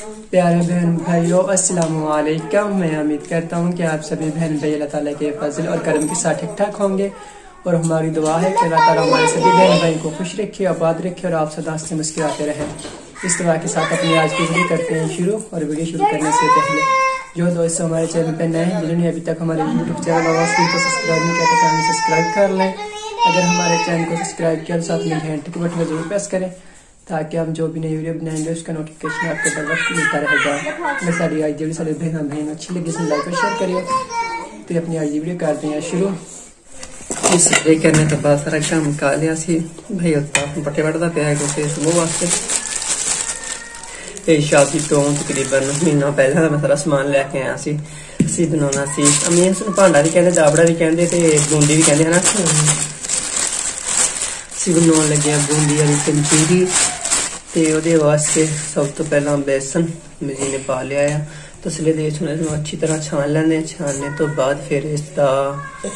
प्यारे बहन भाइयों, अस्सलाम वालेकुम मैं उम्मीद करता हूँ कि आप सभी बहन भाई, अल्लाह ताला के फजल और करम के साथ ठीक ठाक होंगे। और हमारी दुआ है कि अल्लाह ताला हमारे सभी बहन भाई को खुश रखे, आबाद रखे और आप सदा से मुस्कुराते रहें। इस दुआ के साथ अपनी आज की वीडियो करते हैं शुरू और वीडियो शुरू करने से पहले। जो दोस्तों हमारे चैनल पर नए हैं, जिन्होंने अभी तक हमारे यूट्यूब चैनल आवाज़ को सब्सक्राइब नहीं किया तो सब्सक्राइब कर लें। अगर हमारे चैनल को सब्सक्राइब किया तो साथ में घंटे के बटन ज़रूर प्रेस करें। ताकि हम जो भी नई वीडियो बनाएंगे उसका नोटिफिकेशन आपको बर वक्त मिलता रहेगा मैं सारी आज वीडियो सारे बहन बहन अच्छी लगी इसमें लाइक और शेयर करिए तो अपनी आज वीडियो करते हैं शुरू ਇਸ ਦੇ ਕਰਨੇ ਤੋਂ ਬਾਅਦ ਸਾਰਾ ਕੰਮ ਕਰ ਲਿਆ ਸੀ ਭਾਈ ਉੱਤਾ ਪੱਟੇ ਵੱਟਦਾ ਪਿਆ ਕਿਉਂਕਿ ਸਵੇਰ ਵਾਸਤੇ ਇਹ ਸ਼ਾਦੀ ਤੋਂ ਤਕਰੀਬਨ ਮਹੀਨਾ ਪਹਿਲਾਂ ਦਾ ਮੈਂ ਸਾਰਾ ਸਮਾਨ ਲੈ ਕੇ ਆਇਆ ਸੀ ਅਸੀਂ ਬਣਾਉਣਾ ਸੀ ਅਮੀਨ ਨੂੰ ਭਾਂਡਾ ਵੀ ਕਹਿੰਦੇ ਦਾਬੜਾ ਵੀ ਕਹਿੰਦੇ ਤੇ ਬੂੰਦੀ ਵੀ ਕਹਿੰਦੇ ਹਨਾ ਅਸੀਂ ਬਣਾਉਣ ਲੱਗੇ ਆ ਬੂੰਦੀ ਵਾਲੀ ਪੰਜੀਰੀ ਤੇ ਉਹਦੇ ਵਾਸਤੇ ਸਭ ਤੋਂ ਪਹਿਲਾਂ ਬੇਸਨ ਮਜੀ ਨੇ ਪਾ ਲਿਆ ਆ। ਤਸਲੇ ਦੇ ਵਿੱਚ ਨੂੰ ਅੱਛੀ ਤਰ੍ਹਾਂ ਛਾਣ ਲੈਣੇ ਛਾਣਨੇ ਤੋਂ ਬਾਅਦ ਫਿਰ ਇਸ ਦਾ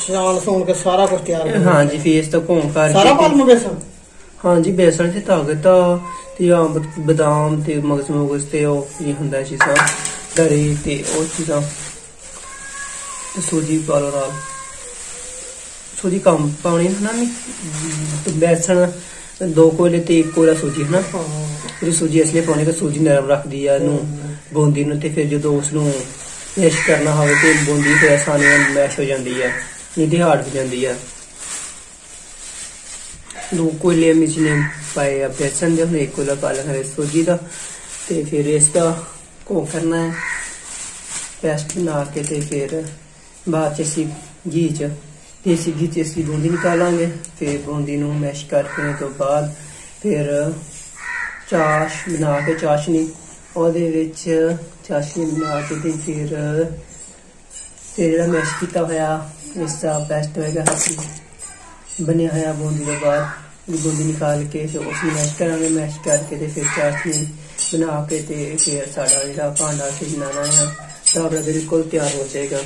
ਛਾਣ ਸੂਣ ਕੇ ਸਾਰਾ ਕੁਝ ਤਿਆਰ ਕਰ ਹਾਂਜੀ ਫਿਰ ਇਸ ਤੋਂ ਘੋਂ ਕਰਕੇ ਸਾਰਾ ਪਾਲ ਨੂੰ ਬੇਸਨ? ਹਾਂਜੀ ਬੇਸਣ ਦੀ ਤਾਕਤ ਆ ਤੇ ਆ ਬਦਾਮ ਤੇ ਮਗਜ਼ ਮਗਜ਼ ਤੇ ਉਹ ਇਹ ਹੁੰਦਾ ਚੀਜ਼ਾਂ ਦਰੀ ਤੇ ਉਹ ਚੀਜ਼ਾਂ। ਤੇ ਸੂਜੀ ਪਾ ਲਓ ਨਾਲ। ਸੂਜੀ ਕਮ ਪਾਉਣੀ ਹੈ ਨਾ ਤੇ ਬੇਸਣ ਦੋ ਕੋਲੇ ਤੇ ਇੱਕ ਕੋਲਾ ਸੂਜੀ ਹੈ। ਨਾ ਫਿਰ ਸੂਜੀ ਇਸ ਲਈ ਪਾਉਣੀ ਕਿ ਸੂਜੀ ਨਰਮ ਰੱਖਦੀ ਆ ਇਹਨੂੰ ਬੂੰਦੀ ਨੂੰ ਤੇ ਫਿਰ ਜਦੋਂ ਉਸ ਨੂੰ ਮੈਸ਼ ਕਰਨਾ ਹੋਵੇ ਤੇ ਬੂੰਦੀ ਤੇ ਆਸਾਨੀ ਨਾਲ ਮੈਸ਼ ਹੋ ਜਾਂਦੀ ਆ ਨਹੀਂ ਤੇ ਹਾਰਡ ਹੋ ਜਾਂਦੀ ਆ। ਦੋ ਕੋਲੇ ਵਿੱਚ ਨੇ ਪਾਏ ਆ ਬੇਸਨ ਦੇ ਹੁਣ ਇੱਕ ਕੋਲਾ ਪਾ ਲੈਣਾ ਹੈ ਸੂਜੀ ਦਾ ਤੇ ਫਿਰ ਇਸ ਦਾ ਕੋ ਕਰਨਾ ਹੈ। ਪੇਸਟ ਬਣਾ ਕੇ ਤੇ ਫਿਰ ਬਾਅਦ ਚ ਅਸੀਂ ਘੀ ਚ ਦੇਸੀ ਘੀ ਚ ਅਸੀਂ ਬੂੰਦੀ ਨਿਕਾਲਾਂਗੇ, ਫਿਰ ਬੂੰਦੀ ਨੂੰ ਮੈਸ਼ ਕਰਕੇ ਤੋਂ ਬਾਅਦ ਫਿਰ ਚਾਸ਼ ਬਣਾ ਕੇ ਚਾਸ਼ਨੀ, ਉਹਦੇ ਵਿੱਚ ਚਾਸ਼ਨੀ ਬਣਾ ਕੇ ਤੇ ਫਿਰ ਫਿਰ ਜਿਹੜਾ ਮੈਸ਼ ਕੀਤਾ ਹੋਇਆ, ਇਸ ਦਾ ਪੈਸਟ ਹੋਏਗਾ ਬਣਿਆ ਹੋਇਆ ਬੂੰਦੀ ਦੇ ਬਾਅਦ ਬੂੰਦੀ ਨਿਕਾਲ ਕੇ ਫਿਰ ਉਸ ਨੂੰ ਮੈਸ਼ ਕਰਾਂਗੇ, ਮੈਸ਼ ਕਰਕੇ ਤੇ ਫਿਰ ਚਾਸ਼ਨੀ ਬਣਾ ਕੇ ਤੇ ਫਿਰ ਸਾਡਾ ਜਿਹੜਾ ਭਾਂਡਾ ਸੀ ਬਣਾਉਣਾ ਹੈ ਤਾਂ ਬਿਲਕੁਲ ਤਿਆਰ ਹੋ ਜਾਏਗਾ।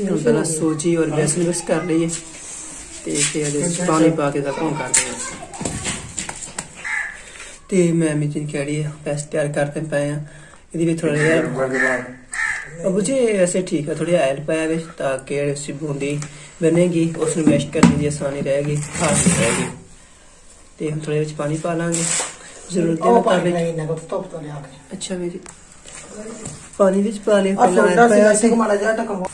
ਹੁਣ ਪਹਿਲਾਂ ਸੂਜੀ ਔਰ ਬੇਸਨ ਮਿਕਸ ਕਰ ਲਈਏ ਤੇ ਫਿਰ ਇਹਦੇ ਪਾਣੀ ਪਾ ਕੇ ਦਾ ਭੌਂ ਕਰਦੇ ਹਾਂ। ਤੇ ਮੈਂ ਮਿਚਨ ਕਿਹੜੀ ਪੈਸ ਤਿਆਰ ਕਰਦੇ ਪਏ ਆ। ਇਹਦੇ ਵਿੱਚ ਥੋੜਾ ਜਿਹਾ ਅਬੂ ਜੀ ਐਸੇ ਠੀਕ ਹੈ ਥੋੜੀ ਆਇਲ ਪਾਇਆ ਵਿੱਚ ਤਾਂ ਕਿ ਅਸੀਂ ਬੂੰਦੀ ਬਣੇਗੀ ਉਸ ਨੂੰ ਮੈਸ਼ ਕਰਨ ਦੀ ਆਸਾਨੀ ਰਹੇਗੀ ਖਾਸ ਰਹੇਗੀ। ਤੇ ਹੁਣ ਥੋੜੇ ਵਿੱਚ ਪਾਣੀ ਪਾ ਲਾਂਗੇ। ਜ਼ਰੂਰਤ ਦੇ ਮੁਤਾਬਿਕ ਨਹੀਂ ਨਾ ਟੋਪ ਤੋਂ ਲਿਆ ਕੇ। ਅੱਛਾ ਵੀਰ ਪਾਣੀ ਵਿੱਚ ਪਾ ਲਿਆ ਪਹਿਲਾਂ ਆਇਲ ਪਾਇਆ ਸੀ। ਮਾੜਾ ਜਿਹਾ ਟਕਮ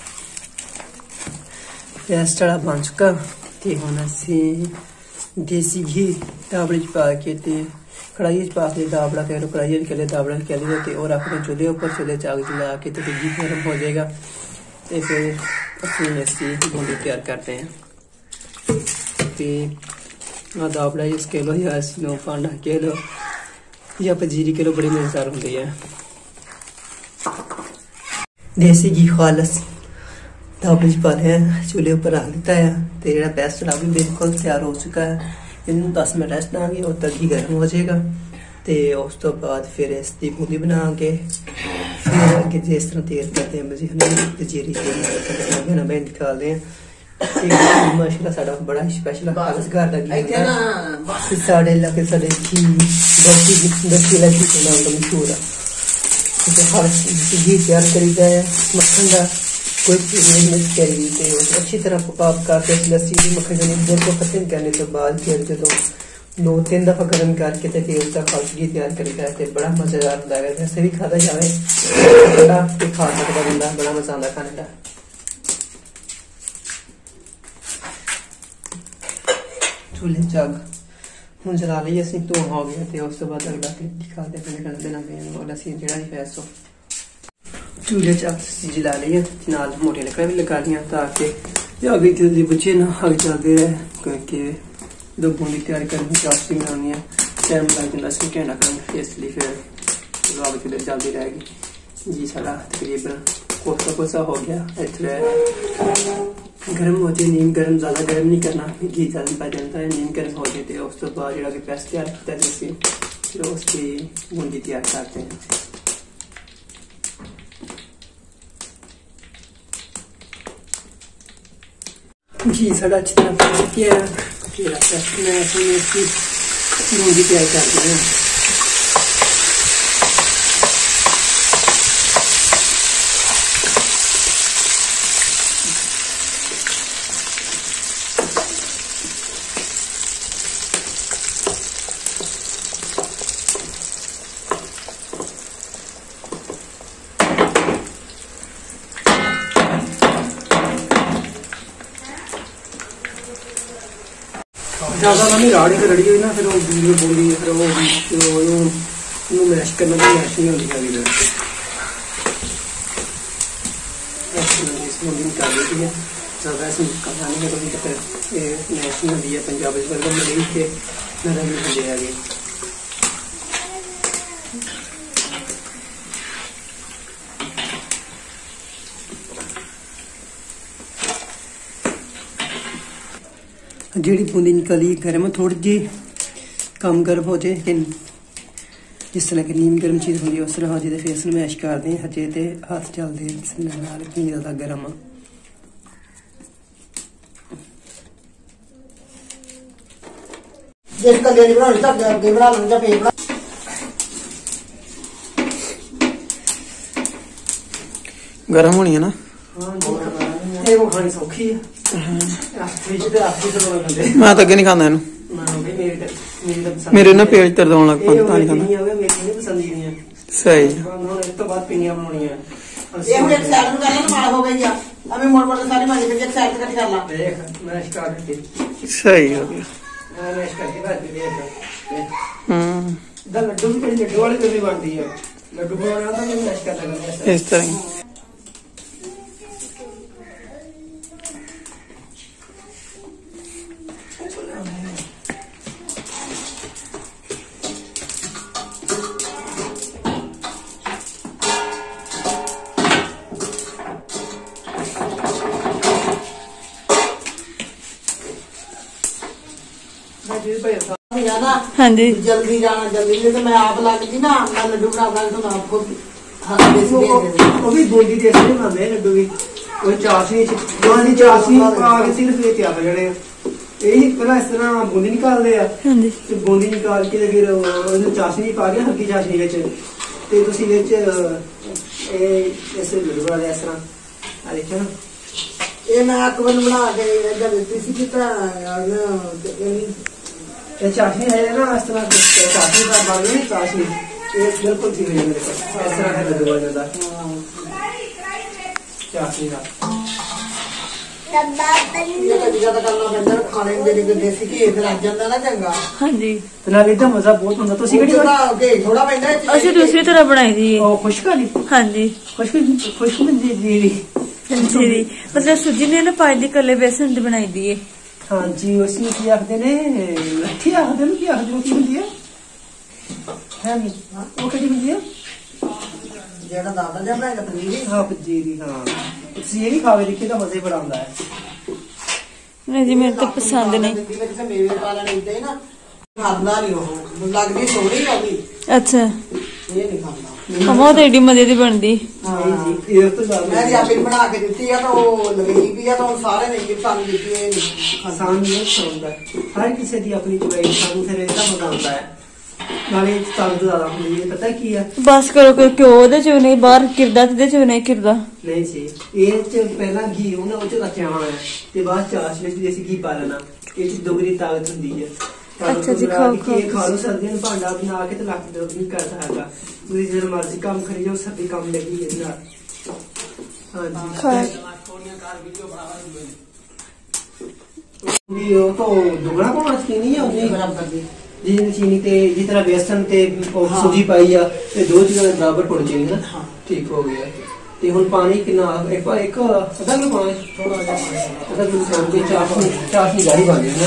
ਪੇਸਟ ਵਾਲਾ ਬਣ ਚੁੱਕਾ ਤੇ ਹੁਣ ਅਸੀਂ ਦੇਸੀ ਘੀ ਦਾਬੜੇ ਚ ਪਾ ਕੇ ਤੇ ਕੜਾਈ ਚ ਪਾ ਕੇ ਦਾਬੜਾ ਫਿਰ ਕੜਾਈ ਵਿੱਚ ਕਲੇ ਦਾਬੜਾ ਕੇ ਲਈ ਤੇ ਉਹ ਆਪਣੇ ਚੁੱਲ੍ਹੇ ਉੱਪਰ, ਚੁੱਲ੍ਹੇ ਚ ਅੱਗ ਜਲਾ ਕੇ ਤੇ ਫਿਰ ਘੀ ਗਰਮ ਹੋ ਜਾਏਗਾ ਤੇ ਫਿਰ ਅਸੀਂ ਅਸੀਂ ਬੂੰਦੀ ਤਿਆਰ ਕਰਦੇ ਹਾਂ। ਤੇ ਆ ਦਾਬੜਾ ਇਸ ਕਿਲੋ ਜਾਂ ਇਸ ਨੂੰ ਪਾਂਡਾ ਕਿਲੋ ਜਾਂ ਪੰਜੀਰੀ ਕਿਲੋ ਬੜੀ ਮਜ਼ੇਦਾਰ ਹੁੰਦੀ ਹੈ। ਦੇਸੀ ਘੀ ਖਾਲਸ। ਦਾਬੜੇ 'ਚ ਪਾ ਲਿਆ ਚੁੱਲ੍ਹੇ ਉੱਪਰ ਰੱਖ ਦਿੱਤਾ ਹੈ ਤੇ ਜਿਹੜਾ ਪੈਸਟ ਆ ਵੀ ਬਿਲਕੁਲ ਤਿਆਰ ਹੋ ਚੁੱਕਾ ਹੈ। ਇਹਨੂੰ 10 ਮਿੰਟ ਰੈਸਟ ਦਾਂਗੇ ਉਹ ਤੱਕ ਹੀ ਗਰਮ ਹੋ ਜਾਏਗਾ। ਤੇ ਉਸ ਤੋਂ ਬਾਅਦ ਫਿਰ ਇਸ ਦੀ ਬੂੰਦੀ ਬਣਾ ਕੇ ਫਿਰ ਅੱਗੇ ਜਿਸ ਤਰ੍ਹਾਂ ਤੇਲ ਕਰਦੇ ਹਾਂ ਮਜ਼ੇ ਹਨੇ ਤੇ ਜੀਰੀ ਤੇ ਨਾ ਮੈਂ ਨਿਕਾਲਦੇ ਹਾਂ ਤੇ ਮਾਸ਼ਾਅੱਲਾ ਸਾਡਾ ਬੜਾ ਹੀ ਸਪੈਸ਼ਲ ਖਾਲਸ ਘਰ ਦਾ ਕੀ ਇੱਥੇ ਨਾ ਤੇ ਸਾਡੇ ਇਲਾਕੇ ਸਾਡੇ ਕੀ ਬਸਤੀ ਬਸਤੀ ਲੱਗੀ ਤੋਂ ਨਾਮ ਤੋਂ ਮਸ਼ਹੂਰ ਆ। ਤੇ ਹਰ ਚੀਜ਼ ਤਿਆਰ ਕਰੀਦਾ ਹੈ ਮੱਖਣ ਦਾ। ਕੋਈ ਚੀਜ਼ ਨਹੀਂ ਮਿਕਸ ਕਰੀ ਤੇ ਉਹ ਅੱਛੀ ਤਰ੍ਹਾਂ ਪਕਾ ਕਰਕੇ ਲੱਸੀ ਦੀ ਮੱਖਣ ਜਿਹੜੀ ਬਿਲਕੁਲ ਖਤਮ ਕਰਨੇ ਤੋਂ ਬਾਅਦ ਫਿਰ ਜਦੋਂ ਦੋ ਤਿੰਨ ਦਫਾ ਗਰਮ ਕਰਕੇ ਤੇ ਫਿਰ ਉਸਦਾ ਖਾਲਸੀ ਤਿਆਰ ਕਰੀਦਾ ਹੈ ਤੇ ਬੜਾ ਮਜ਼ੇਦਾਰ ਹੁੰਦਾ ਹੈ ਵੈਸੇ ਵੀ ਖਾਦਾ ਜਾਵੇ। ਬੜਾ ਤੇ ਖਾ ਸਕਦਾ ਬੰਦਾ ਮਜ਼ਾ ਆਉਂਦਾ ਖਾਣੇ ਦਾ। ਚੁੱਲ੍ਹੇ ਜਗ ਹੁਣ ਜਲਾ ਲਈ ਅਸੀਂ, ਧੂਆਂ ਹੋ ਗਿਆ ਤੇ ਉਸ ਤੋਂ ਬਾਅਦ ਅਗਲਾ ਕਲਿੱਪ ਦਿਖਾਦੇ ਪਏ ਕਰਨ ਦੇਣਾ ਪਿਆ ਉਹ ਅਸੀਂ ਜਿਹੜਾ ਹੀ ਫੈਸੋ चूल्हे च चीज़ें ला लेइयाँ, नाल मोटियाँ लकड़ां बी लगा दियाँ ताकि जो अगली बच्चे ना अग चलते रहे क्योंकि जो बूंदी तैयार करनी चास्टिंग करनी है टाइम लग जाता असें घैंटा कम इसलिए फिर जो आगे चूल्हे चलती रहेगी। जी, साढ़ा तकरीबन कोसा कोसा हो गया इतने गर्म हो जाए, नीम गर्म, ज़्यादा गर्म नहीं करना, घी जल्दी पा जाता है नीम गर्म हो जाए तो उस तो बाद जो कि तैयार किया उसकी बूंदी तैयार करते हैं ਜੀ ਸਾਡਾ ਅੱਛੀ ਤਰ੍ਹਾਂ ਪੱਕ ਗਿਆ ਫਿਰ ਆਪਾਂ ਮੈਂ ਸਮੇਂ ਦੀ ਮੂੰਗੀ ਤਿਆਰ ਕਰਦੇ ਹਾਂ ਜ਼ਿਆਦਾ ਨਾ ਨਹੀਂ, ਰਾੜੀ ਤੇ ਰੜੀ ਹੋਈ ਨਾ, ਫਿਰ ਉਹ ਵੀਡੀਓ ਬੋਲਦੀ ਹੈ ਫਿਰ ਉਹ ਉਹਨੂੰ ਉਹਨੂੰ ਮੈਸ਼ ਕਰਨਾ ਤੇ ਮੈਸ਼ ਨਹੀਂ ਹੁੰਦੀ ਹੈਗੀ ਫਿਰ। ਇਸ ਨੂੰ ਵੀ ਕਰ ਦਿੱਤੀ ਹੈ। ਜ਼ਿਆਦਾ ਇਸ ਨੂੰ ਕਰਨਾ ਨਹੀਂ ਹੈ ਤਾਂ ਇਹ ਮੈਸ਼ ਨਹੀਂ ਹੁੰਦੀ ਹੈ, ਪੰਜਾਬ ਵਿੱਚ ਵਰਗਾ ਮਰੀਜ਼ ਤੇ ਨਰਮ ਹੁੰਦੇ ਹੈਗੇ। ਜਿਹੜੀ ਬੂੰਦੀ ਨਿਕਲੀ ਗਰਮ ਥੋੜੀ ਜੀ ਕਮ ਗਰਮ ਹੋ ਜੇ ਕਿ ਜਿਸ ਤਰ੍ਹਾਂ ਕਿ ਨੀਮ ਗਰਮ ਚੀਜ਼ ਹੁੰਦੀ ਹੈ ਉਸ ਤਰ੍ਹਾਂ ਹਜੇ ਦੇ ਫੇਸ ਨੂੰ ਮੈਸ਼ ਕਰਦੇ ਹਾਂ ਹਜੇ ਤੇ ਹੱਥ ਚੱਲਦੇ ਇਸ ਨਾਲ ਕੀ ਜ਼ਿਆਦਾ ਗਰਮ ਆ। ਜੇ ਕੱਲੇ ਦੀ ਬਣਾਉਣੀ ਤਾਂ ਅੱਗੇ ਅੱਗੇ ਬਣਾ ਲਵਾਂ ਜਾਂ ਫੇਰ ਬਣਾ ਗਰਮ ਹੋਣੀ ਹੈ ਨਾ? ਹਾਂ ਇਹ ਉਹ ਖਾਣੀ ਸੌਖੀ ਤੇ ਬੰਦੇ ਮੈਂ ਤਾਂ ਅੱਗੇ ਨਹੀਂ ਖਾਂਦਾ ਇਹਨੂੰ। ਮੈਂ ਵੀ ਮੇਰੇ ਤੇ ਮੇਰੀ ਤਾਂ ਪਸੰਦ ਮੇਰੇ ਨਾ ਪੇਜ ਦਰਦ ਹੋਣ ਲੱਗ ਪੈਂਦਾ ਤਾਂ ਨਹੀਂ ਖਾਂਦਾ। ਨਹੀਂ ਆਵੇ ਮੇਰੀ ਨਹੀਂ ਪਸੰਦ ਹੀ ਨਹੀਂ ਹੈ ਸਹੀ। ਹਾਂ, ਹੁਣ ਇਸ ਤੋਂ ਬਾਅਦ ਪਿੰਨੀਆਂ ਬਣਾਉਣੀਆਂ। ਇਹ ਹੁਣ ਇੱਕ ਸਾਈਡ ਨੂੰ ਕਰਨਾ ਮਾਰ ਹੋ ਗਈ ਆ। ਅਵੇਂ ਮੋੜ ਮੋੜ ਕੇ ਸਾਰੀ ਮਾਰੀ ਫਿਰ ਇੱਕ ਸਾਈਡ ਤੇ ਇਕੱਠੀ ਕਰ ਲਾ। ਦੇਖ ਮੈਂ ਸਟਾਰਟ ਕੀਤੀ। ਸਹੀ ਹੋ ਗਿਆ। ਮੈਂ ਮੈਸ਼ ਕਰਕੇ ਬਾਅਦ ਵੀ ਦੇਖ। ਹੂੰ। ਦਾ ਲੱਡੂ ਵੀ ਕਿਹੜੀ ਲੱਡੂ ਵਾਲੀ ਕਿਵੇਂ ਬਣਦੀ ਹੈ ਲੱਡੂ ਬਣਾਉਣਾ ਤਾਂ ਮੈਂ ਮੈਸ਼ ਕਰ ਲੈਂਦਾ ਇਸ ਤਰ੍ਹਾਂ ਹੀ। ਹਾਂਜੀ। ਜਲਦੀ ਜਾਣਾ ਜਲਦੀ। ਨਹੀਂ ਤੇ ਮੈਂ ਆਪ ਲੱਗ ਗਈ ਨਾ ਮੈਂ ਲੱਡੂ ਬਣਾ ਬਣਾ ਤੁਹਾਨੂੰ ਆਪਕੋ ਹੱਥ ਦੇ ਸੀ ਦੇ ਦੇ ਉਹ ਵੀ ਦੇ ਆ ਲੱਡੂ ਵੀ। ਉਹ ਚਾਸ਼ਨੀ ਚ ਬੂੰਦੀ ਚਾਸ਼ਨੀ ਪਾ ਕੇ ਸਿਰਫ ਇਹ ਤਿਆਰ ਜਿਹੜੇ। ਇਹ ਪਹਿਲਾਂ ਇਸ ਤਰ੍ਹਾਂ ਬੂੰਦੀ ਨਿਕਾਲਦੇ ਆ। ਹਾਂਜੀ। ਤੇ ਬੂੰਦੀ ਨਿਕਾਲ ਕੇ ਤੇ ਫਿਰ ਉਹ- ਉਹਨੂੰ ਚਾਸ਼ਨੀ ਪਾ ਕੇ ਹਲਕੀ ਚਾਸ਼ਨੀ ਵਿੱਚ। ਤੇ ਤੁਸੀਂ ਵਿੱਚ ਅਹ, ਇਹ ਇਸ ਲੱਡੂ ਬਣਾ ਲਿਆ ਇਸ ਤਰ੍ਹਾਂ। ਆ ਦੇਖਿਓ ਨਾ। ਇਹ ਮੈਂ ਅਕਬਰ ਨੂੰ ਬਣਾ ਕੇ ਜਦ ਦਿੱਤੀ ਸੀ ਕਿ ਤਾਂ ਇਹ ਚਾਸ਼ਨੀ ਹੈ ਨਾ ਇਸ ਤਰ੍ਹਾਂ ਦੀ ਚਾਸ਼ਨੀ ਦਾ ਬਣ ਗਈ ਚਾਸ਼ਨੀ ਇਹ ਬਿਲਕੁਲ ਠੀਕ ਹੈ ਮੇਰੇ ਕੋਲ ਇਸ ਤਰ੍ਹਾਂ ਹੈ ਲੱਡੂ ਬਣ ਜਾਂਦਾ ਚਾਸ਼ਨੀ ਦਾ। ਇਹ ਤਾਂ ਜ਼ਿਆਦਾ ਕਰਨਾ ਪੈਂਦਾ ਖਾਣੇ ਦੇ ਦੇ ਦੇਸੀ ਘੀ ਫਿਰ ਲੱਗ ਜਾਂਦਾ ਨਾ ਚੰਗਾ। ਹਾਂਜੀ। ਤੇ ਨਾਲ ਇਹਦਾ ਮਜ਼ਾ ਬਹੁਤ ਹੁੰਦਾ। ਤੁਸੀਂ ਕਿਹੜੀ। ਅਸੀਂ ਦੂਸਰੀ ਤਰ੍ਹਾਂ ਬਣਾਈ ਦੀ। ਹੈ ਉਹ ਖੁਸ਼ਕ ਵਾਲੀ? ਹਾਂਜੀ। ਖੁਸ਼ਕ ਖੁਸ਼ਕ ਦੀ ਹਾਂਜੀ ਦੀ ਮਤਲਬ ਸੂਜੀ ਨੇ ਨਾ ਪਾਈ ਦੀ ਕੱਲੇ ਬੇਸਨ ਦੀ ਬਣਾਈ ਦੀ ਹੈ ਹਾਂਜੀ ਉਸ ਨੂੰ ਕੀ ਆਖਦੇ ਨੇ? ਲੱਠੀ ਆਖਦੇ ਨੇ? ਕੀ ਆਖਦੇ ਨੇ? ਕੀ ਹੁੰਦੀ ਹੈ? ਹੈ ਉਹ ਕਿਹੜੀ ਹੁੰਦੀ ਹੈ? ਜਿਹੜਾ ਦਾਦਾ ਜਿਹਾ ਬਣਾਇਆ ਪਨੀਰੀ ਹਾਂ। ਦੀ ਹਾਂ ਤੁਸੀਂ ਇਹ ਵੀ ਖਾਵੇ ਦੇਖੀ ਤਾਂ ਮਜ਼ੇ ਬੜਾ ਆਉਂਦਾ ਹੈ। ਨਹੀਂ ਜੀ ਮੈਨੂੰ ਤਾਂ ਪਸੰਦ ਨਹੀਂ। ਕਿਸੇ ਮੇਵੇ ਪਾ ਲੈਣੇ ਇਦਾਂ ਹੀ ਨਾ ਖਾਂਦਾ ਨਹੀਂ ਉਹ ਲੱਗਦੀ ਸੋਹਣੀ ਆ ਵੀ। ਅੱਛਾ। ਇਹ ਨਹੀਂ ਖਾਂਦਾ। ਅਮਾ ਤਾਂ ਏਡੀ ਮਜ਼ੇ ਦੀ ਬਣਦੀ। ਜੀ ਇਹ ਤੋਂ ਜ਼ਿਆਦਾ ਮੈਂ ਜੀ ਆਪੇ ਬਣਾ ਕੇ ਦਿੱਤੀ ਆ ਤਾਂ ਉਹ ਲਗਈ ਵੀ ਆ ਤਾਂ ਸਾਰੇ ਨੇ ਸਾਨੂੰ ਦਿੱਤੀ ਇਹ ਨਹੀਂ ਖਾਂਦਾ। ਆਸਾਨ ਨਹੀਂ ਹੁੰਦਾ ਹਰ ਕਿਸੇ ਦੀ ਆਪਣੀ ਚੁਆਇਸ ਸਾਨੂੰ ਫਿਰ ਇਹਦਾ ਮਜ਼ਾ ਆਉਂਦਾ ਹੈ। ਨਾਲੇ ਤਾਕਤ ਜ਼ਿਆਦਾ ਹੁੰਦੀ ਹੈ ਪਤਾ ਕੀ ਆ? ਬਸ ਕਰੋ ਕੋਈ ਘਿਓ ਉਹਦੇ ਚ ਵੀ ਨਹੀਂ ਬਾਹਰ ਕਿਰਦਾ ਤੇ ਚ ਨਹੀਂ ਕਿਰਦਾ ਨਹੀਂ ਸੀ ਇਹ ਚ ਪਹਿਲਾਂ ਘੀ ਉਹਨਾਂ ਉਹ ਚ ਰੱਖਿਆ ਹੋਣਾ ਤੇ ਬਾਅਦ ਚਾਸ਼ ਵਿੱਚ ਦੇਸੀ ਘੀ ਪਾ ਲੈਣਾ। ਇਹ ਚ ਦੁਗਰੀ ਤਾਕਤ ਹੁੰਦੀ ਹੈ। ਅੱਛਾ ਜੀ, ਪਤਾ ਖਾਓ, ਕਿ ਇਹ ਖਾਓ। ਖਾ ਲਓ ਸਰਦੀਆਂ ਨੂੰ ਭਾਂਡਾ ਬਣਾ ਕੇ ਤੇ ਲੱਕ ਦੇ ਨਹੀਂ ਕਰਦਾ ਹੈਗਾ ਤੁਸੀਂ ਜਦੋਂ ਮਰਜ਼ੀ ਕੰਮ ਕਰੀ ਜਾਓ ਸਰਦੀ ਕੰਮ ਲੱਗੀ ਇਹਦੇ ਨਾਲ ਹਾਂਜੀ ਖਾ ਵੀ ਉਹ ਤੋਂ ਦੁਗਣਾ ਪਾਉਣਾ ਸੀ ਨਹੀਂ ਆਉਂਦੀ ਬਰਾਬਰ ਦੀ ਜਿਸ ਚੀਨੀ ਤੇ ਜਿਸ ਤਰ੍ਹਾਂ ਬੇਸਨ ਤੇ ਉਹ ਹਾਂ। ਸੂਜੀ ਪਾਈ ਆ ਤੇ ਦੋ ਚੀਜ਼ਾਂ ਦੇ ਬਰਾਬਰ ਪਾਉਣੀ ਚਾਹੀਦੀ ਨਾ ਹਾਂ। ਠੀਕ ਹੋ ਗਿਆ ਤੇ ਹੁਣ ਪਾਣੀ ਕਿੰਨਾ ਇੱਕ ਇੱਕ ਅੱਧਾ ਕਿਲੋ ਪਾਣੀ ਥੋੜਾ ਜਿਹਾ ਪਾਣੀ ਪਾਉਣਾ। ਅੱਧਾ ਕਿਲੋ ਪਾਣੀ ਤੇ ਚਾਸ਼ਨੀ ਚਾਸ਼ਨੀ ਗਾੜੀ ਬਣ ਗਈ ਨਾ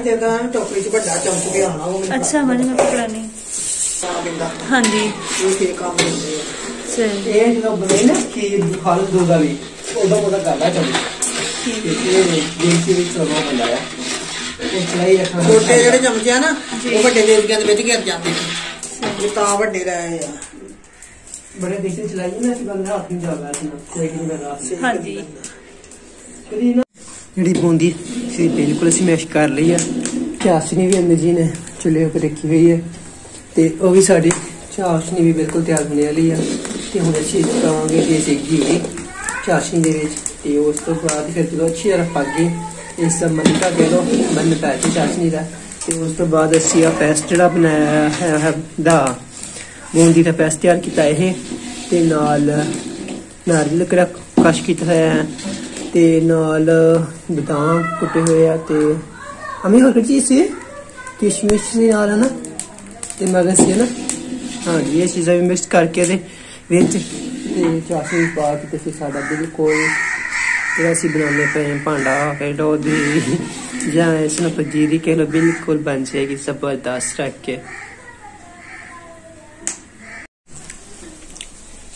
ਤੇ ਤਾਂ ਟੋਕਰੀ ਚ ਵੱਡਾ ਚਮਚ ਕੇ ਆਉਣਾ ਉਹ ਮੈਨੂੰ ਅੱਛਾ ਮਨ ਮੈਂ ਪਕੜਾਨੀ ਪਾ ਦਿੰਦਾ ਹਾਂਜੀ। ਇਹ ਕੀ ਕੰਮ ਹੁੰਦੇ ਆ। ਸਹੀ। ਇਹ ਜਦੋਂ ਬਣੇ ਨਾ ਖੀਰ ਖਾਲ ਦੋ ਦਾ ਵੀ ਉਹਦਾ ਉਹਦਾ ਕਰਦਾ ਚੱਲ ਠੀਕ ਹੈ। ਇਹ ਦੇਸੀ ਵਿੱਚ ਸਰਵਾ ਬੰਦਾ ਆ ਇਹ ਚਲਾਈ ਰੱਖਣਾ। ਛੋਟੇ ਜਿਹੜੇ ਚਮਚ ਆ ਨਾ ਉਹ ਵੱਡੇ ਦੇਵਕਿਆਂ ਦੇ ਵਿੱਚ ਘਿਰ ਜਾਂਦੇ ਨੇ। ਇਹ ਤਾਂ ਵੱਡੇ ਰਹੇ ਆ। ਬੜੇ ਦੇਸੀ ਚਲਾਈ ਨਾ ਕਿ ਬੰਦਾ ਹੱਥ ਨਹੀਂ ਜਾਂਦਾ ਸੀ ਕੋਈ ਨਹੀਂ ਕਰਦਾ ਹਾਂਜੀ। ਨਾ ਜਿਹੜੀ ਬੂੰਦੀ ਸੀ, ਬਿਲਕੁਲ ਅਸੀਂ ਮੈਸ਼ ਕਰ ਲਈ ਆ। ਚਾਸ਼ਨੀ ਵੀ ਅੰਦਰ ਜੀ ਨੇ ਚੁੱਲ੍ਹੇ ਉੱਪਰ ਰੱਖੀ ਹੋਈ ਹੈ ਤੇ ਉਹ ਵੀ ਸਾਡੀ ਚਾਸ਼ਨੀ ਵੀ ਬਿਲਕੁਲ ਤਿਆਰ ਹੋਣੇ ਵਾਲੀ ਆ। ਤੇ ਹੁਣ ਅਸੀਂ ਪਾਵਾਂਗੇ ਦੇਸੀ ਘੀ ਚਾਸ਼ਨੀ ਦੇ ਵਿੱਚ ਤੇ ਉਸ ਤੋਂ ਬਾਅਦ ਫਿਰ ਜਦੋਂ ਅੱਛੀ ਤਰ੍ਹਾਂ ਪੱਕ ਗਈ ਇਸ ਮਲਿਕਾ ਕਹਿ ਲੋ ਬੰਨ ਪੈ ਕੇ ਚਾਸ਼ਨੀ ਦਾ। ਤੇ ਉਸ ਤੋਂ ਬਾਅਦ ਅਸੀਂ ਆ ਪੈਸਟ ਜਿਹੜਾ ਬਣਾਇਆ ਹੈ ਹੈ, ਦਾ ਬੂੰਦੀ ਦਾ ਪੈਸਟ ਤਿਆਰ ਕੀਤਾ ਇਹ। ਤੇ ਨਾਲ ਨਾਰੀਅਲ ਕਿਹੜਾ ਕਸ਼ ਕੀਤਾ ਹੋਇਆ ਹੈ। ਤੇ ਨਾਲ ਬਦਾਮ ਕੁੱਟੇ ਹੋਏ ਆ ਤੇ ਅਮੀ ਹੋਰ ਕੀ ਚੀਜ਼ ਸੀ? ਕਿਸ਼ਮਿਸ਼ ਸੀ ਨਾਲ ਹੈ ਨਾ ਤੇ ਮਗਜ਼ ਸੀ ਨਾ ਹਾਂ ਇਹ ਚੀਜ਼ਾਂ ਵੀ ਮਿਕਸ ਕਰਕੇ ਦੇ ਵਿੱਚ ਤੇ ਚਾਸ਼ਨੀ ਪਾ ਕੇ ਤੇ ਸਾਡਾ ਬਿਲਕੁਲ ਜਿਹੜਾ ਅਸੀਂ ਬਣਾਉਂਦੇ ਪਏ ਭਾਂਡਾ ਕਹਿ ਦੀ ਜਾਂ ਇਸ ਨੂੰ ਪੰਜੀਰੀ ਕਹਿ ਲਓ ਬਿਲਕੁਲ ਬਣ ਜਾਏਗੀ ਜ਼ਬਰਦਸਤ ਰੱਖ ਕੇ।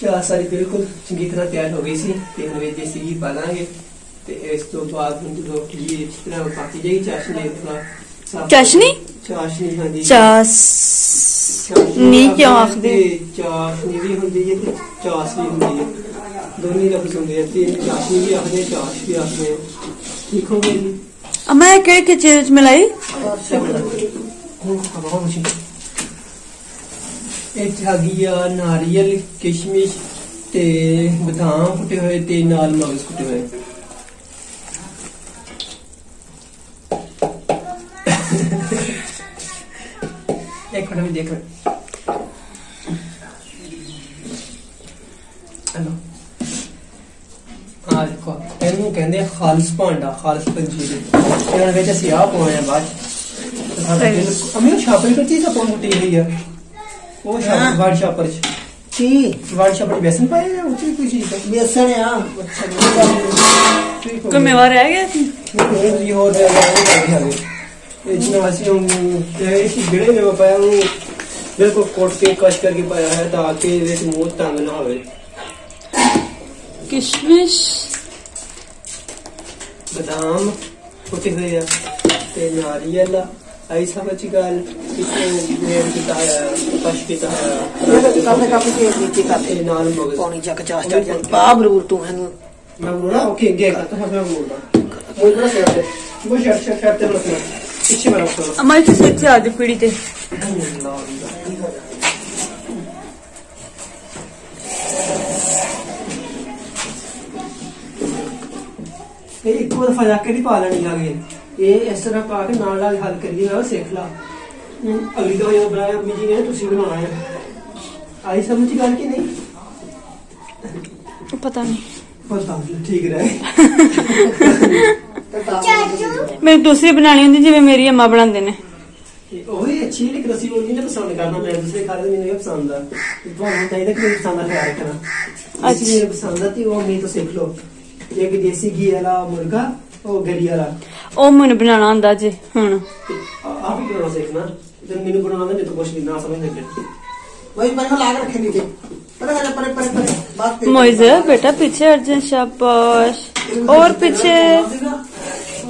ਚਾਹ ਸਾਰੀ ਬਿਲਕੁਲ ਚੰਗੀ ਤਰ੍ਹਾਂ ਤਿਆਰ ਹੋ ਗਈ ਸੀ ਤੇ ਹੁਣ ਵਿੱਚ ਦੇਸੀ ਘੀ ਪਾ ਲਾਂਗੇ ਤੇ ਇਸ ਤੋਂ ਬਾਅਦ ਹੁਣ ਜਦੋਂ ਘੀ ਇਸ ਤਰ੍ਹਾਂ ਪੱਕ ਜਾਏਗੀ ਚਾਸ਼ਨੀ ਥੋੜਾ ਸਾਫ਼- ਚਾਸ਼ਨੀ? ਚਾਸ਼ਨੀ ਹਾਂਜੀ ਚਾਸ ਨੀ ਕਿਉਂ ਆਖਦੇ? ਚਾਸ਼ਨੀ ਵੀ ਹੁੰਦੀ ਹੈ ਤੇ ਚਾਸ ਵੀ ਹੁੰਦੀ ਹੈ। ਦੋਨੇ ਲਫ਼ਜ਼ ਹੁੰਦੇ ਆ ਤੇ ਚਾਸ਼ਨੀ ਵੀ ਆਖਦੇ ਚਾਸ਼ ਵੀ ਆਖਦੇ। ਠੀਕ ਹੋ ਗਈ? ਅਮਾ ਕਿਹੜੀ ਕਿ ਚੀਜ਼ ਚ ਮਿਲਾਈ? ਹੁਣ ਖਵਾ ਮੁਝੇ ਇਹ ਹੈਗੀ ਆ ਨਾਰੀਅਲ ਕਿਸ਼ਮਿਸ਼ ਤੇ ਬਦਾਮ ਕੁੱਟੇ ਹੋਏ ਤੇ ਨਾਲ ਮਗਜ਼ ਕੁੱਟੇ ਹੋਏ। ਇੱਕ ਮਿੰਟ ਵੀ ਦੇਖ ਹਲੋ। ਆ ਦੇਖੋ ਇਹਨੂੰ ਕਹਿੰਦੇ ਆ ਖਾਲਸ ਭਾਂਡਾ ਖਾਲਸ ਪੰਜੀਰੀ। ਇਹਨਾਂ ਵਿੱਚ ਅਸੀਂ ਆ ਪਾਉਣੇ ਆ ਬਾਅਦ ਚ। ਤੇ ਸਾਡਾ ਬਿਲਕੁਲ- ਅਮੀ ਉਹ ਛਾਪੇ ਚੀਜ਼ ਆਪਾਂ ਮੁੱਟੀ ਹੋਈ ਆ। ਉਹ ਛਾਪ ਵਾੜ ਛਾਪਰ ਚ। ਕੀ? ਵਾੜ ਛਾਪਰ ਚ ਬੇਸਨ ਪਾਇਆ ਜਾਂ ਵੀ ਕੋਈ ਚੀਜ਼ ਹੈ ਬੇਸਣ ਆ। ਹੋ ਕੋਈ ਮੇਵਾ ਰਹਿ ਗਿਆ ਸੀ ਇਹ ਜੀ ਹੋਰ ਦੇ ਗਏ ਇਹ ਜਿਹਨਾਂ ਅਸੀਂ ਇਹ ਜਿਹੜੇ ਨੇ ਪਾਇਆ ਉਹ ਬਿਲਕੁਲ ਕੋਟ ਕੇ ਕਸ਼ ਕਰਕੇ ਪਾਇਆ ਹੈ ਤਾਂ ਕਿ ਇਹਦੇ ਵਿੱਚ ਮੂੰਹ ਤੰਗ ਨਾ ਹੋਵੇ। ਕਿਸ਼ਮਿਸ਼। ਬਦਾਮ ਕੁੱਟੇ ਹੋਏ ਆ ਤੇ ਨਾਰੀਅਲ ਆਈ ਸਮਝ ਗੱਲ। ਕਾਫੇ ਪਾ ਬਰੂਰ ਤੂੰ ਇਹਨੂੰ ਇਹ ਇੱਕ ਵਾਰ ਫਜ਼ਾ ਕੇ ਪਾ ਲੈਣੀ ਲੱਗੇ ਇਹ ਇਸ ਤਰ੍ਹਾਂ ਪਾ ਕੇ ਨਾਲ ਨਾਲ ਹੱਲ ਕਰੀਏ ਉਹ ਸਿੱਖ ਲਾ। ਅਗਲੀ ਦਫਾ ਜਦੋਂ ਬਣਾਇਆ ਅੰਮੀ ਜੀ ਨੇ ਤੁਸੀਂ ਬਣਾਉਣਾ ਹੈ। ਆਈ ਸਮਝ ਗੱਲ ਕਿ ਨਹੀਂ? ਪਤਾ ਨਹੀਂ। ਪਤਾ ਨਹੀਂ ਠੀਕ ਰਹੇ। ਮੈਂ ਦੂਸਰੀ ਬਣਾਣੀ ਹੁੰਦੀ ਜਿਵੇਂ ਮੇਰੀ ਅੰਮਾ ਬਣਾਉਂਦੇ ਨੇ। ਉਹ ਹੀ ਅੱਛੀ ਲੇਕਿਨ ਅਸੀਂ ਉਹ ਨਹੀਂ ਪਸੰਦ ਕਰਨਾ ਮੈਂ ਦੂਸਰੇ ਖਾਦੇ ਮੈਨੂੰ ਇਹ ਪਸੰਦ ਆ। ਤੇ ਤੁਹਾਨੂੰ ਚਾਹੀਦਾ ਕਿ ਮੈਨੂੰ ਪਸੰਦ ਆ ਖਿਆਲ ਰੱਖਣਾ ਅੱਜ ਮੈਨੂੰ ਪਸੰਦ ਆ ਤੇ ਉਹ ਮੈਂ ਤੋਂ ਸਿੱਖ ਲਓ। ਇੱਕ ਦੇਸੀ ਘੀ ਵਾਲਾ ਮੁਰਗਾ ਉਹ ਗਰੀ ਵਾਲਾ। ਉਹ ਮੈਨੂੰ ਬਣਾਉਣਾ ਹੁੰਦਾ ਜੇ ਹੁਣ। ਆਪ ਹੀ ਬਣਾਉਣਾ ਸਿੱਖਣਾ इधर मीनू को ना तो कुछ ना समझ लगे वही पर को लाग रखे नीचे अरे अरे परे परे परे बात मोइजर बेटा पीछे अर्जुन शाबाश। और पीछे।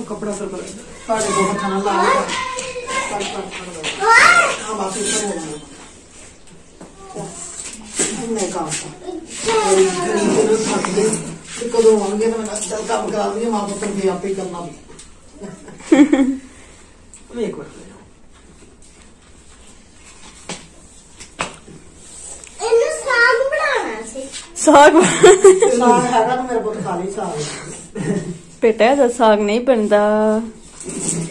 कपड़ा सर पर। काट दो खाना ला काट काट हाँ बाकी सब हो गया मैं काम कदों आगे मैं चल काम करा दूँगी माँ पुत्र भी आप ही करना भी। एक बार। ਸਾਗ ਸਾਗ ਹੈਗਾ ਸਾਗ। ਨਹੀਂ ਬਣਦਾ।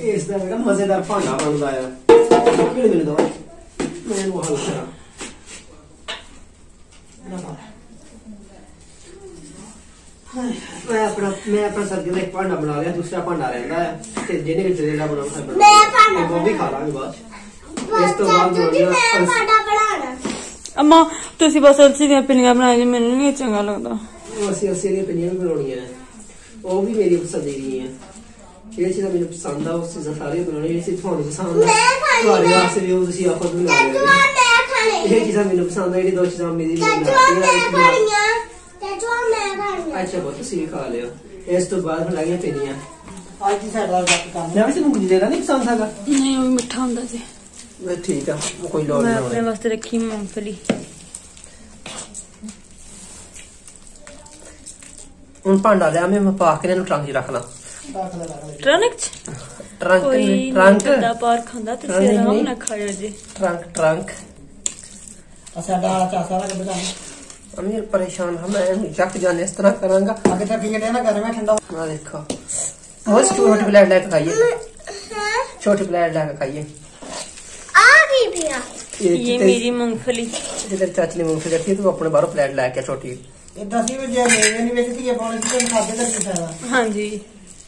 ਇਸ ਦਾ ਬੜਾ ਮਜ਼ੇਦਾਰ ਭਾਂਡਾ ਬਣਦਾ ਆ ਕਿਹੜੇ ਮਿਲ ਮੈਂ ਉਹ ਹਲਕਾ ਮੈਂ ਆਪਣਾ ਮੈਂ ਆਪਣਾ ਸਰਦੀ ਦਾ ਇੱਕ ਭਾਂਡਾ ਬਣਾ ਲਿਆ ਦੂਸਰਾ ਭਾਂਡਾ ਰਹਿੰਦਾ ਹੈ ਤੇ ਜਿਹਨੇ ਵਿੱਚ ਜਿਹੜਾ ਬਣਾਉਣਾ ਮੈਂ ਭਾਂਡਾ ਉਹ ਵੀ ਖਾ ਲਾਂਗੇ ਬਾਅਦ ਇਸ ਤੋਂ ਬਾਅਦ ਜੋ ਮੈਂ ਭਾਂਡਾ ਅਮਾ ਤੁਸੀਂ ਬਸ ਅਲਸੀ ਦੀਆਂ ਪਿੰਨੀਆਂ ਬਣਾਈ ਜੀ ਮੈਨੂੰ ਨਹੀਂ ਚੰਗਾ ਲੱਗਦਾ। ਅਸੀਂ ਅਸੀਂ ਦੀਆਂ ਪਿੰਨੀਆਂ ਵੀ ਬਣਾਉਣੀਆਂ ਉਹ ਵੀ ਮੇਰੀ ਪਸੰਦ ਦੀ ਹੈ ਇਹ ਚੀਜ਼ਾਂ ਮੈਨੂੰ ਪਸੰਦ ਆ ਉਸ ਚੀਜ਼ਾਂ ਸਾਰੀਆਂ ਬਣਾਉਣੀਆਂ ਸੀ ਤੁਹਾਨੂੰ ਪਸੰਦ ਆ। ਤੁਹਾਡੇ ਹੈ। ਵੀ ਉਹ ਤੁਸੀਂ ਆਪਾਂ ਬਣਾ ਲਿਆ ਇਹ ਚੀਜ਼ਾਂ ਮੈਨੂੰ ਪਸੰਦ ਆ ਜਿਹੜੀ ਦੋ ਚੀਜ਼ਾਂ ਮੇਰੀ ਚਾਚੂ ਮੈਂ ਬਣਾਉਣੀਆਂ ਖਾਣੀਆਂ ਮੈਂ ਖਾਣੀਆਂ ਅੱਛਾ ਬਹੁਤ ਤੁਸੀਂ ਵੀ ਖਾ ਲਿਓ। ਇਸ ਤੋਂ ਬਾਅਦ ਹੁਣ ਲੱਗੀਆਂ ਪਿੰਨੀਆਂ। ਅੱਜ ਹੀ ਸਾਡਾ ਕੰਮ ਮੈਂ ਵੀ ਤੁਹਾਨੂੰ ਗੁੰਜੀ ਦੇਣਾ ਨਹੀਂ ਪਸੰਦ ਹੈਗਾ। ਨਹੀਂ ਉਹ ਮਿੱਠਾ ਹੁੰਦਾ ਜੀ। ਮੈਂ ਠੀਕ ਆ ਲਿਆ ਮੈਂ ਪਾ ਕੇ ਇਹਨੂੰ ਟਰੰਕ 'ਚ ਰੱਖਣਾ। ਟਰਨਕ ਚ? Trunk trunk. ਗੰਦਾ ਪਾਰ ਖਾਂਦਾ ਤੁਸੀਂ ਨਹੀਂ, ਆਰਾਮ ਨਹੀਂ। ਨਾਲ ਜੀ। Trunk trunk. ਅਸਾਂ ਦਾਲ ਚਾਸਾ ਦਾ ਕੱਢ ਅਮੀਰ ਪਰੇਸ਼ਾਨ ਹਾਂ ਮੈਂ ਇਹਨੂੰ ਯੱਕ ਜਾਣ ਇਸ ਤਰ੍ਹਾਂ ਕਰਾਂਗਾ। ਅੱਗੇ ਤਾਂ ਪੀਂਗੇ ਨਾ ਗਰਮ ਹੈ ਠੰਡਾ। ਆ ਦੇਖੋ। ਬਹੁਤ ਛੋਟੀ ਪਲੇਟ ਲੈ ਕੇ ਖਾਈਏ। ਛੋਟੀ ਪਲੇਟ ਲੈ ਕੇ ਖਾਈਏ। ਇਹ ਨੇ ਮੂੰਗਫਲੀ। ਤੂੰ ਆਪਣੇ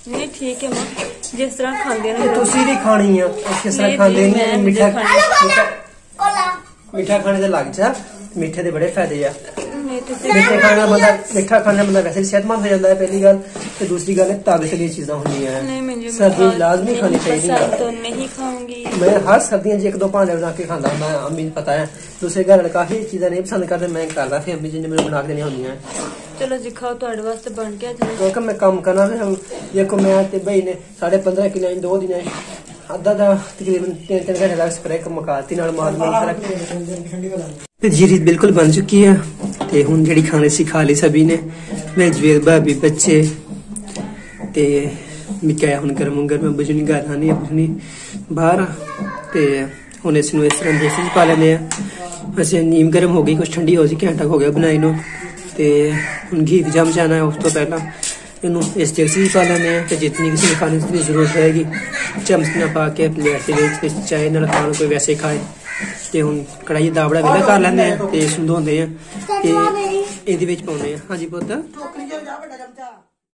ਨਹੀਂ ਠੀਕ ਹੈ ਜਿਸ ਤਰ੍ਹਾਂ ਤੁਸੀਂ ਖਾਣੀ ਆ ਤਰ੍ਹਾਂ ਖਾਂਦੇ ਨੇ ਮਿੱਠਾ ਖਾਣੇ। ਦਾ ਲੱਗ ਮਿੱਠੇ ਦੇ ਬੜੇ ਫਾਇਦੇ ਆ। ਮਿੱਠੇ ਖਾਣ ਬੰਦਾ ਮਿੱਠਾ ਖਾਣ ਬੰਦਾ ਵੈਸੇ ਵੀ ਸਿਹਤਮੰਦ ਹੋ ਜਾਂਦਾ ਹੈ ਪਹਿਲੀ ਗੱਲ ਤੇ ਦੂਸਰੀ ਗੱਲ ਹੈ ਤਾਕਤ ਲਈ ਚੀਜ਼ਾਂ ਹੁੰਦੀਆਂ ਹੈ। ਸਰਦੀ ਲਾਜ਼ਮੀ ਖਾਣੀ ਚਾਹੀਦੀ ਹੈ। ਮੈਂ ਹਰ ਸਰਦੀਆਂ 'ਚ ਇੱਕ ਦੋ ਭਾਂਡੇ ਬਣਾ ਕੇ ਖਾਂਦਾ ਹੁੰਦਾ ਅੰਮੀ ਨੂੰ ਪਤਾ ਹੈ। ਦੂਸਰੇ ਘਰ ਲੜਕਾ ਹੀ ਚੀਜ਼ਾਂ ਨਹੀਂ ਪਸੰਦ ਕਰਦੇ ਮੈਂ ਕਰਦਾ ਫਿਰ ਅੰਮੀ ਜੀ ਮੈਨੂੰ ਬਣਾ ਕੇ ਦੇਣੀਆਂ ਹੁੰਦੀਆਂ ਚਲੋ ਜੀ ਖਾਓ ਤੁਹਾਡੇ ਵਾਸਤੇ ਬਣ ਗਿਆ ਜੀ ਕਿਉਂਕਿ ਮੈਂ ਕੰਮ ਕਰਨਾ ਫਿਰ ਦੇਖੋ ਮੈਂ ਤੇ ਭਾਈ ਨੇ 15.5 ਕਿਲੋ ਦੋ ਦਿਨਾਂ ਅੱਧਾ ਦਾ ਤਕਰੀਬਨ 3-3 ਘੰਟੇ ਦਾ ਸਪਰੇ ਮੁਕਾਤੀ ਨਾਲ ਮਾਰ ਮਾਰ ਕੇ ਜਾਂਦੀ ਤੇ ਜੀ ਰੀਤ ਬਿਲਕੁਲ ਬਣ ਚੁੱਕੀ ਹੈ ਤੇ ਹੁਣ ਜਿਹੜੀ ਖਾਣੇ ਸੀ ਖਾ ਲਈ ਸਭੀ ਨੇ ਮੈਂ ਜਵੇਦ ਭਾਬੀ ਬੱਚੇ ਤੇ ਮਿਕਿਆ ਹੁਣ ਗਰਮ ਗਰਮ ਬਜਣੀ ਘਰ ਆਣੀ ਆਪਣੀ ਬਾਹਰ। ਤੇ ਹੁਣ ਇਸ ਨੂੰ ਇਸ ਤਰ੍ਹਾਂ ਦੇਸੀ ਪਾ ਲੈਂਦੇ ਆ ਅਸੀਂ ਨੀਮ ਗਰਮ ਹੋ ਗਈ ਕੁਝ ਠੰਡੀ ਹੋ ਸੀ ਘੰਟਾ ਹੋ ਗਿਆ ਬਣਾਈ ਨੂੰ ਤੇ ਹੁਣ ਘੀ ਜਮ ਜਾਣਾ ਉਸ ਤੋਂ ਪਹਿਲਾਂ ਇਹਨੂੰ ਇਸ ਦੇਸੀ ਚ ਪਾ ਲੈਂਦੇ ਆ ਤੇ ਜਿੰਨੀ ਕਿਸੇ ਨੂੰ ਖਾਣੇ ਦੀ ਜ਼ਰੂਰਤ ਹੋਏਗੀ ਚਮਚ ਨਾਲ ਪਾ ਕੇ ਪਲੇਟ ਦੇ ਵਿੱਚ ਚਾਹੇ ਨਾਲ ਖਾਣ ਕੋਈ ਵੈਸੇ ਖਾਏ। ਤੇ ਹੁਣ ਕੜਾਈ ਦਾ ਦਾਬੜਾ ਵੇਲਾ ਕਰ ਲੈਂਦੇ ਆ ਤੇ ਧੋਂਦੇ ਆ। ਤੇ ਇਹਦੇ ਵਿੱਚ ਪਾਉਂਦੇ ਆ ਹਾਂਜੀ ਪੁੱਤ।